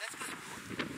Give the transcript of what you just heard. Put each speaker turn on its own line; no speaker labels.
That's good.